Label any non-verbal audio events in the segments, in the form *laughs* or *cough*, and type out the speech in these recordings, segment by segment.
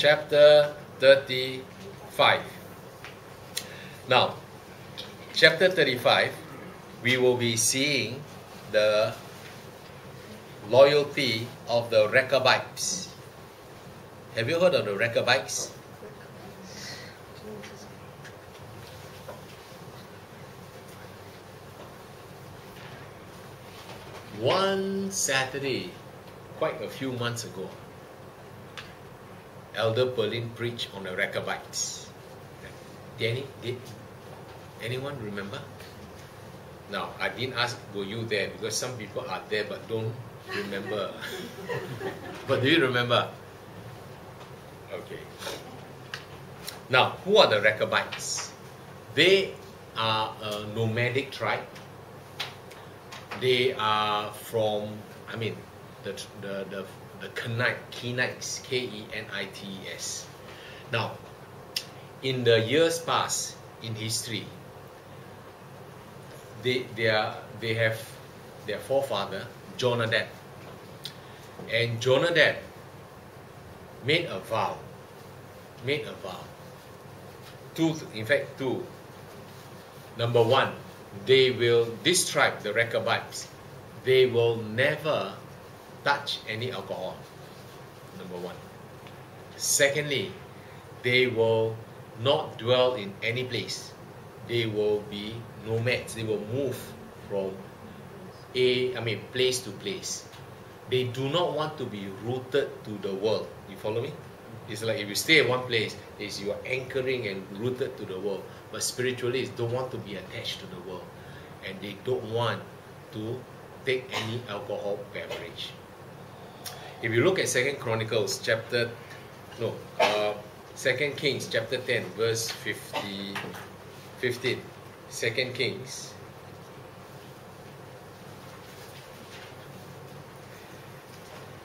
chapter 35. Now, chapter 35, we will be seeing the loyalty of the Rechabites. Have you heard of the Rechabites? One Saturday, quite a few months ago, Elder Berlin preached on the Rechabites. Did, any, did anyone remember? Now, I didn't ask, were you there? Because some people are there but don't remember. *laughs* but do you remember? Okay. Now, who are the Rechabites? They are a nomadic tribe. They are from, I mean, the, the, the, the Kenite, Kenites, K-E-N-I-T-E-S. Now, in the years past, in history, they, they, are, they have their forefather, Jonadab. And Jonadab made a vow, made a vow. Two, in fact, two. Number one, they will, this tribe, the Rechabites, they will never touch any alcohol. Number one. Secondly, they will not dwell in any place. They will be nomads. They will move from a, I mean, place to place. They do not want to be rooted to the world. You follow me? It's like if you stay in one place, is you are anchoring and rooted to the world. But spiritually, don't want to be attached to the world, and they don't want to take any alcohol beverage. If you look at Second Chronicles chapter, no, uh, Second Kings chapter 10 verse 50, 15. Second Kings.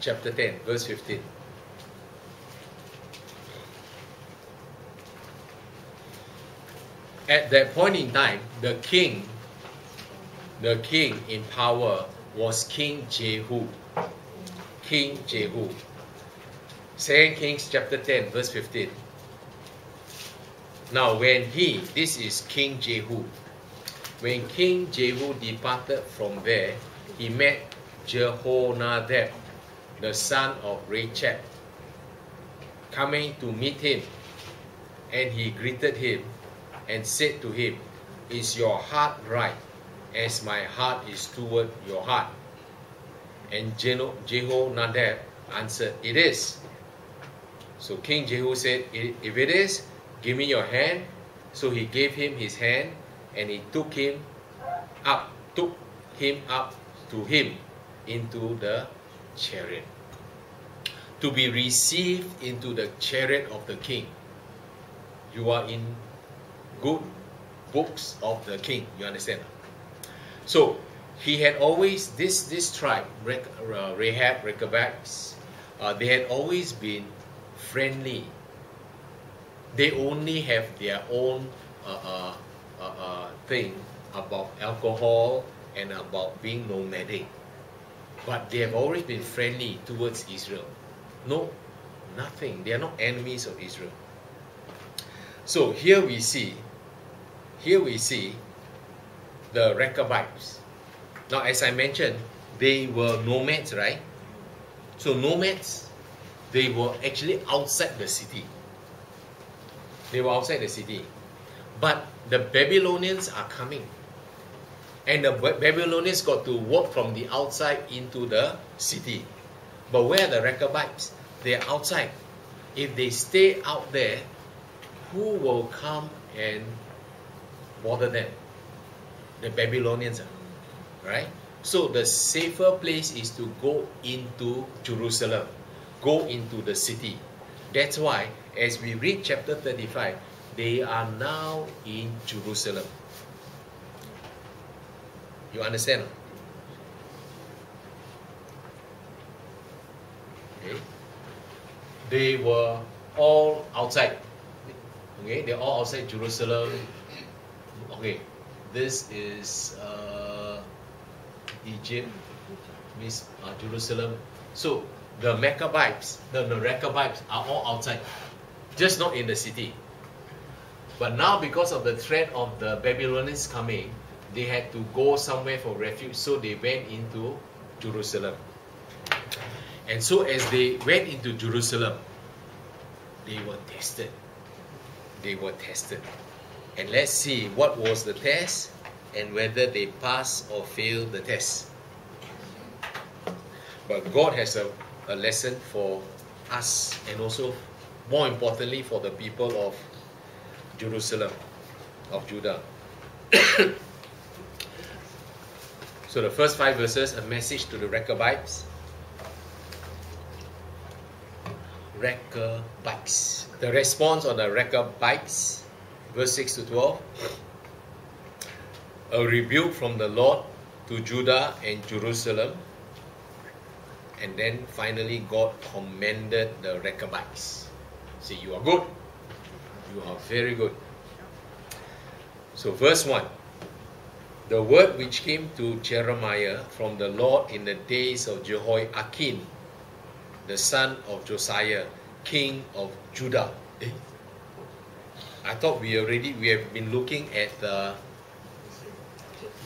Chapter 10 verse 15. At that point in time, the king, the king in power was King Jehu. King Jehu. 2 Kings chapter 10, verse 15. Now, when he, this is King Jehu, when King Jehu departed from there, he met Jehonadab, the son of Rechab, coming to meet him. And he greeted him and said to him, Is your heart right as my heart is toward your heart? And Jehonadab answered, It is. So King Jehu said, If it is, give me your hand. So he gave him his hand, and he took him up, took him up to him into the chariot. To be received into the chariot of the king. You are in good books of the king. You understand? So he had always this this tribe uh, Rahab Rechabites. Uh, they had always been friendly. They only have their own uh, uh, uh, uh, thing about alcohol and about being nomadic. But they have always been friendly towards Israel. No, nothing. They are not enemies of Israel. So here we see, here we see the Rechabites. Now, as I mentioned, they were nomads, right? So nomads, they were actually outside the city. They were outside the city. But the Babylonians are coming. And the Babylonians got to walk from the outside into the city. But where are the Rechabites? They are outside. If they stay out there, who will come and bother them? The Babylonians. Right? So the safer place is to go into Jerusalem go into the city. That's why, as we read chapter 35, they are now in Jerusalem. You understand? Okay. They were all outside. Okay, they're all outside Jerusalem. Okay, this is uh, Egypt, Miss uh, Jerusalem. So the Maccabites, the, the Rechabites are all outside, just not in the city. But now, because of the threat of the Babylonians coming, they had to go somewhere for refuge, so they went into Jerusalem. And so, as they went into Jerusalem, they were tested. They were tested. And let's see what was the test and whether they pass or fail the test. But God has a, a lesson for us and also, more importantly, for the people of Jerusalem, of Judah. *coughs* so the first five verses, a message to the Rechabites. Rechabites. The response on the Rechabites, verse 6 to 12. A rebuke from the Lord to Judah and Jerusalem. And then finally, God commended the Rechabites. Say, You are good. You are very good. So, verse 1 The word which came to Jeremiah from the Lord in the days of Jehoiakim, the son of Josiah, king of Judah. Eh? I thought we already we have been looking at the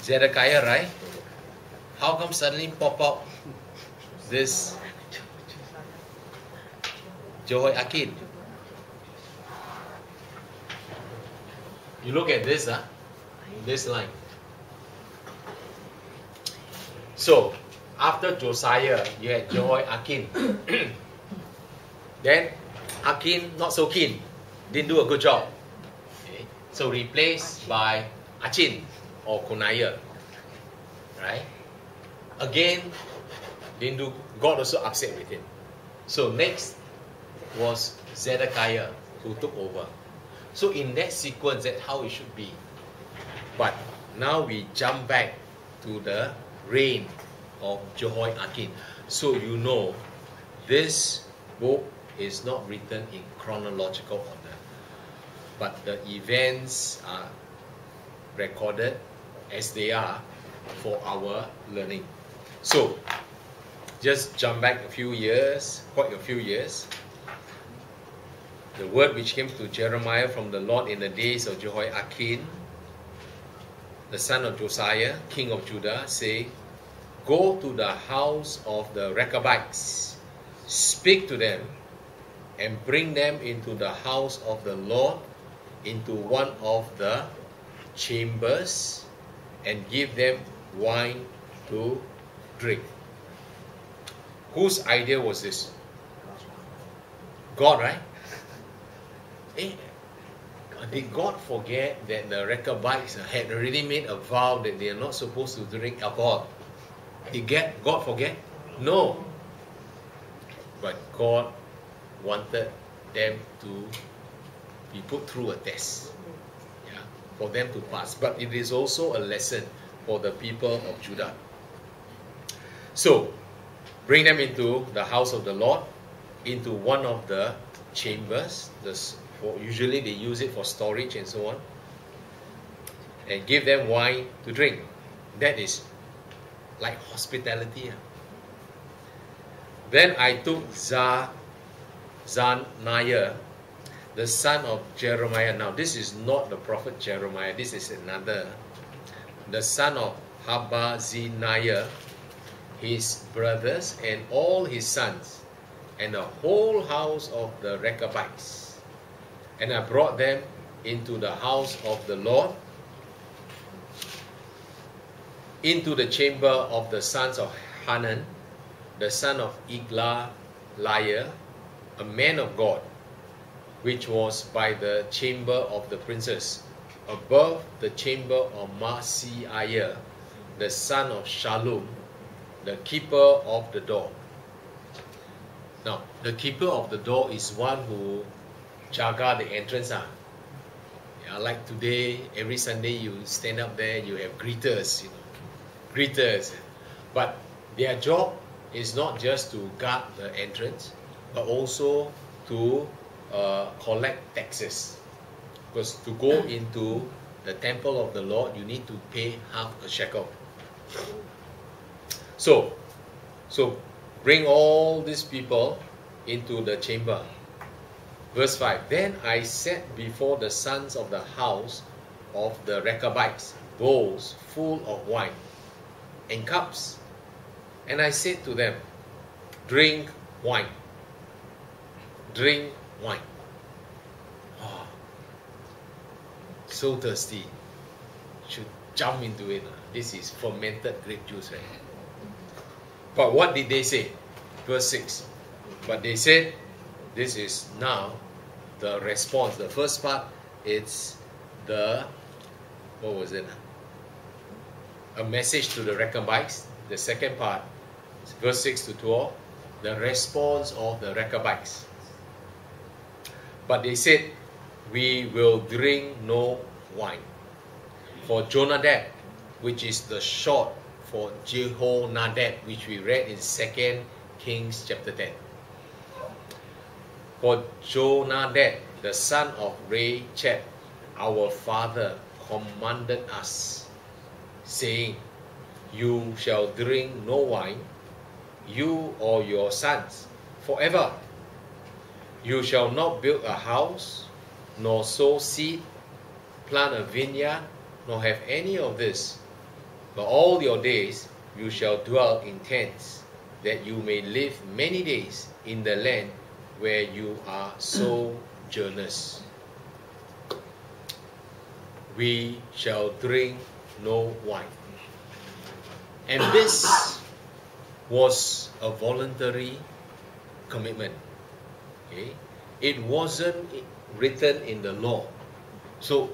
Zedekiah, right? How come suddenly pop up this Jehoiakim? You look at this, huh? This line. So, after Josiah, you had Jehoiakim. *coughs* then, Akin, not so keen, didn't do a good job. Okay. So replaced by Achin or Coniah. Right? Again, didn't do God also upset with him. So next was Zedekiah who took over. So in that sequence, that's how it should be. But now we jump back to the reign of Jehoiakim. So you know, this book is not written in chronological order, but the events are recorded as they are for our learning. So, just jump back a few years, quite a few years. The word which came to Jeremiah from the Lord in the days of Jehoiakim, the son of Josiah, king of Judah, say, Go to the house of the Rechabites, speak to them, and bring them into the house of the Lord, into one of the chambers, and give them wine to drink. Whose idea was this? God, right? *laughs* Eh, did God forget that the Rechabites had already made a vow that they are not supposed to drink alcohol? Did God forget? No. But God wanted them to be put through a test for them to pass. But it is also a lesson for the people of Judah. So, bring them into the house of the Lord, into one of the chambers. This, for, usually they use it for storage and so on. And give them wine to drink. That is like hospitality. Then I took Zah Zanaiah, the son of Jeremiah. Now, this is not the prophet Jeremiah, this is another. The son of Habazziniah, his brothers, and all his sons, and the whole house of the Rechabites. And I brought them into the house of the Lord, into the chamber of the sons of Hanan, the son of Igla Liar, a man of God, which was by the chamber of the princes, above the chamber of Maaseiah, the son of Shallum, the keeper of the door. Now, the keeper of the door is one who jaga the entrance. Ah. Yeah, like today, every Sunday you stand up there, you have greeters, you know, greeters. But their job is not just to guard the entrance, but also to uh, collect taxes. Because to go into the temple of the Lord, you need to pay half a shekel. So, so bring all these people into the chamber. Verse 5 Then I set before the sons of the house of the Rechabites bowls full of wine and cups. And I said to them, Drink wine. Drink wine. Oh, so thirsty. Should jump into it. Ah. This is fermented grape juice, right? But what did they say? Verse 6. But they said, This is now the response. The first part, it's the, what was it? Ah? A message to the Rechabites. The second part, verse 6 to 12, the response of the Rechabites. But they said, We will drink no wine. For Jonadab, which is the short for Jehonadab, which we read in 2 Kings chapter 10. For Jonadab, the son of Rechab, our father, commanded us, saying, You shall drink no wine, you or your sons, forever. You shall not build a house, nor sow seed, plant a vineyard, nor have any of this. But all your days you shall dwell in tents, that you may live many days in the land where you are sojourners. *clears throat* We shall drink no wine. And this was a voluntary commitment. Okay? It wasn't written in the law. So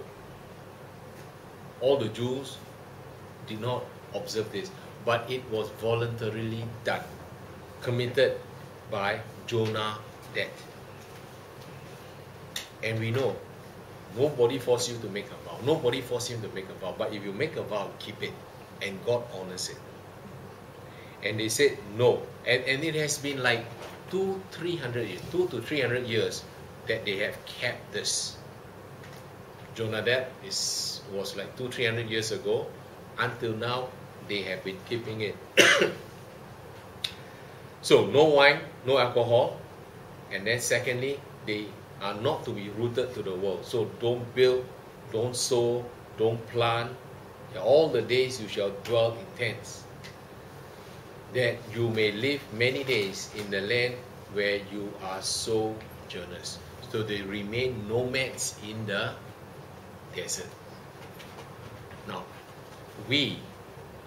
all the Jews did not observe this, but it was voluntarily done, committed by Jonah death. And we know nobody forced you to make a vow. Nobody forced him to make a vow. But if you make a vow, keep it. And God honors it. And they said no. And, and it has been like two, three hundred years, two to three hundred years that they have kept this. Jonadab is was like two, three hundred years ago. Until now, they have been keeping it. *coughs* so no wine, no alcohol, and then secondly, they are not to be rooted to the world. So don't build, don't sow, don't plant. All the days you shall dwell in tents, that you may live many days in the land where you are sojourners. So they remain nomads in the desert. Now, we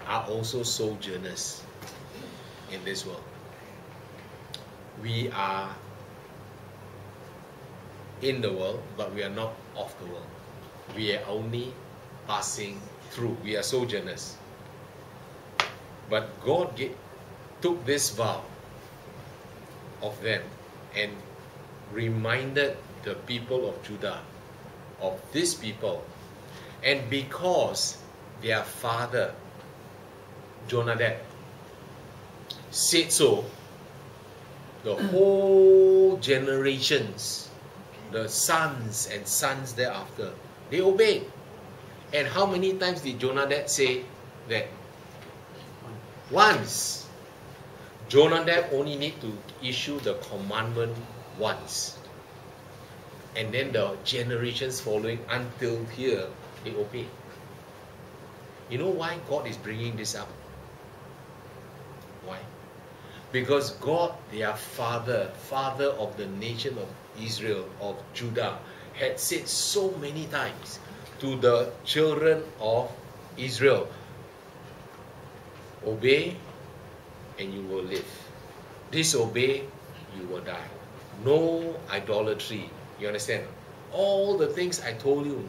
are also sojourners in this world. We are in the world, but we are not of the world. We are only passing through. We are sojourners. But God took this vow of them and reminded the people of Judah of these people. And because their father, Jonadab, said so, the whole generations the sons and sons thereafter, they obeyed. And how many times did Jonadab say that? Once. Jonadab only need to issue the commandment once. And then the generations following until here, they obey. You know why God is bringing this up? Why? Because God, their father, father of the nation of Israel, of Judah, had said so many times to the children of Israel Obey and you will live. Disobey, you will die. No idolatry. You understand? All the things I told you,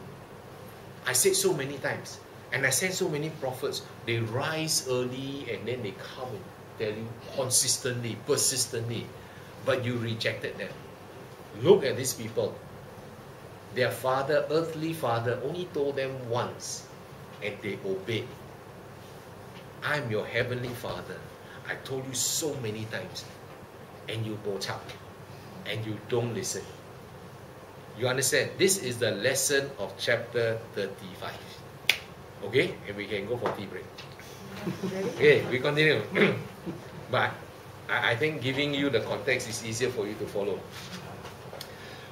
I said so many times. And I sent so many prophets. They rise early and then they come and tell you consistently, persistently. But you rejected them. Look at these people. Their father, earthly father, only told them once and they obeyed. I'm your heavenly father. I told you so many times and you go up and you don't listen. You understand? This is the lesson of chapter 35. Okay? And we can go for tea break. *laughs* Okay, we continue. *clears throat* but I, I think giving you the context is easier for you to follow.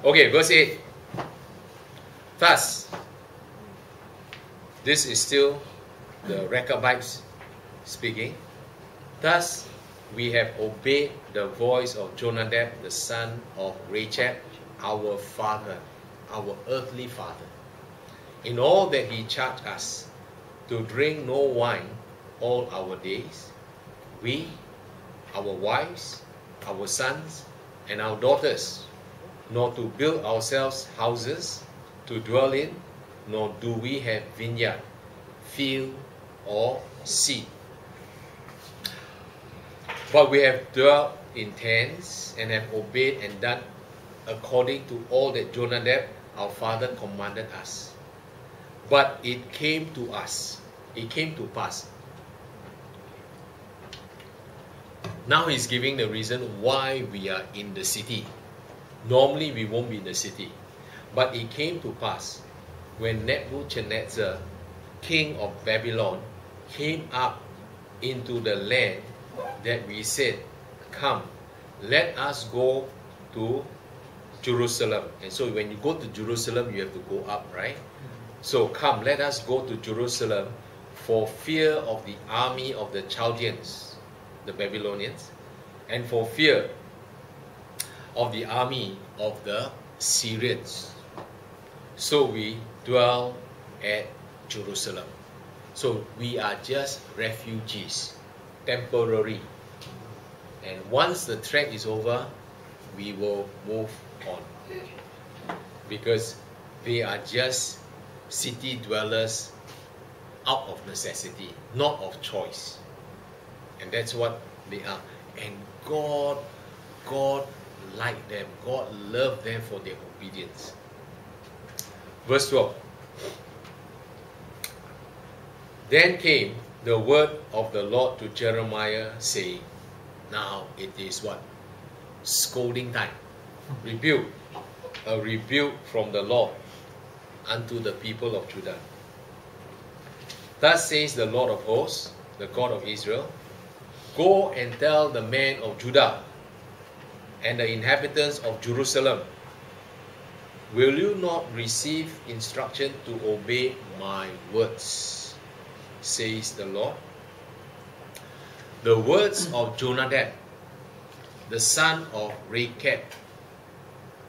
Okay, verse 8. Thus, this is still the Rechabites speaking. Thus, we have obeyed the voice of Jonadab, the son of Rechab, our father, our earthly father, in all that he charged us to drink no wine all our days, we, our wives, our sons, and our daughters, nor to build ourselves houses to dwell in, nor do we have vineyard, field, or sea. But we have dwelt in tents and have obeyed and done according to all that Jonadab our father commanded us. But it came to us, it came to pass. Now he's giving the reason why we are in the city. Normally we won't be in the city. But it came to pass when Nebuchadnezzar, king of Babylon, came up into the land that we said, Come, let us go to Jerusalem. And so when you go to Jerusalem, you have to go up, right? Mm-hmm. So come, let us go to Jerusalem for fear of the army of the Chaldeans, the Babylonians, and for fear of the army of the Syrians. So we dwell at Jerusalem. So we are just refugees, temporary. And once the trek is over, we will move on. Because they are just city dwellers out of necessity, not of choice. And that's what they are. And God, God liked them. God loved them for their obedience. Verse 12. Then came the word of the Lord to Jeremiah, saying, Now it is what? Scolding time rebuke, a rebuke from the Lord unto the people of Judah. Thus says the Lord of hosts, the God of Israel Go and tell the men of Judah and the inhabitants of Jerusalem Will you not receive instruction to obey my words? Says the Lord. The words of Jonadab, the son of Rechab,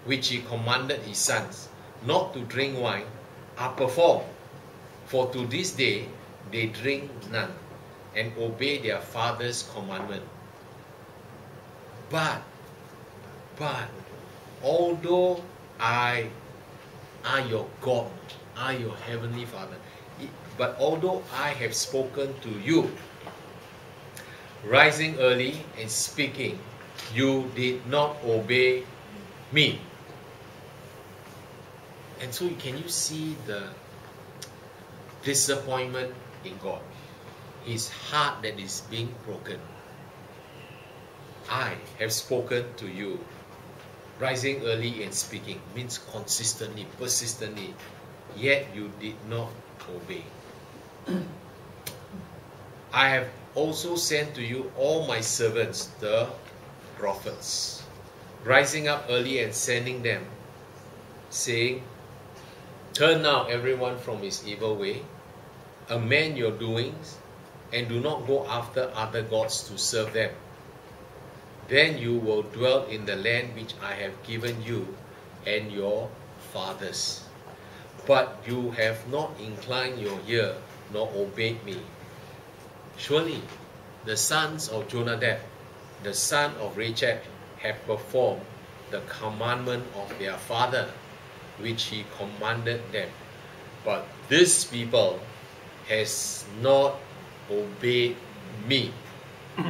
which he commanded his sons not to drink wine, are performed. For to this day they drink none, and obey their father's commandment. But, but, although I are your God, are your heavenly Father, but although I have spoken to you, rising early and speaking, you did not obey me. And so can you see the disappointment in God? His heart that is being broken. I have spoken to you. Rising early and speaking means consistently, persistently, yet you did not obey. I have also sent to you all my servants, the prophets, rising up early and sending them, saying, Turn now everyone from his evil way, amend your doings, and do not go after other gods to serve them. Then you will dwell in the land which I have given you and your fathers. But you have not inclined your ear nor obeyed me. Surely the sons of Jonadab, the son of Rechab, have performed the commandment of their father which he commanded them. But this people has not obeyed me. *clears throat*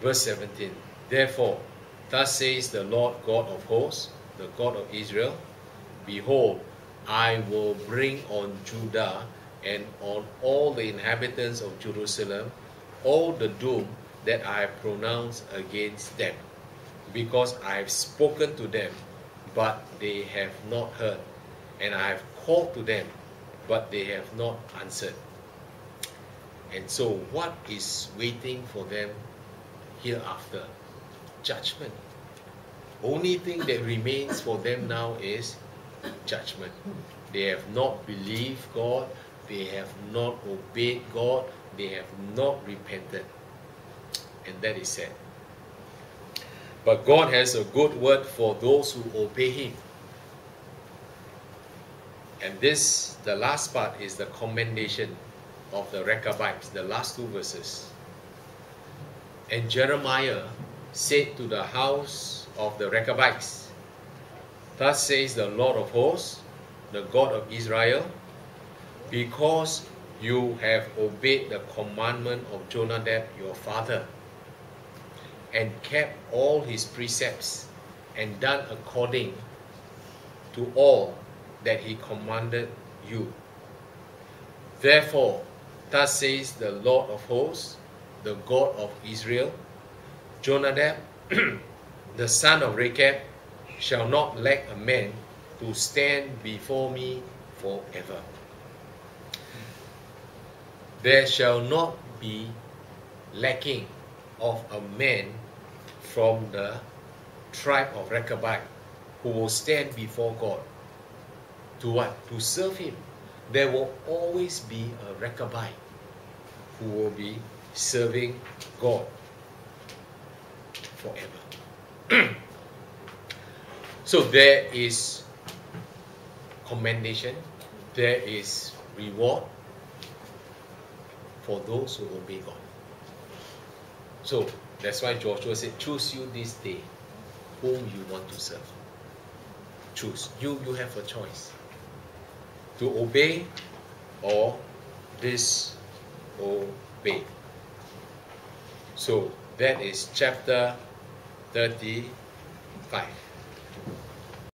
Verse 17 Therefore, thus says the Lord God of hosts, the God of Israel Behold, I will bring on Judah and on all the inhabitants of Jerusalem all the doom that I have pronounced against them, because I have spoken to them but they have not heard. And I have called to them, but they have not answered. And so, what is waiting for them hereafter judgment. Only thing that remains for them now is judgment. They have not believed God, they have not obeyed God, they have not repented. And that is sad. But God has a good word for those who obey Him. And this, the last part, is the commendation of the Rechabites, the last two verses. And Jeremiah said to the house of the Rechabites, Thus says the Lord of hosts, the God of Israel, because you have obeyed the commandment of Jonadab your father, and kept all his precepts, and done according to all that he commanded you. Therefore, thus says the Lord of hosts, the God of Israel, Jonadab, *clears throat* the son of Rechab, shall not lack a man to stand before me forever. There shall not be lacking of a man from the tribe of Rechabite who will stand before God to what? To serve Him. There will always be a Rechabite who will be serving God forever. *clears throat* so there is commendation, there is reward for those who obey God. So that's why Joshua said, Choose you this day whom you want to serve. Choose. You you have a choice. To obey or disobey. So that is chapter 35.